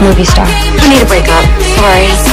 Movie star. You need to break up. Sorry.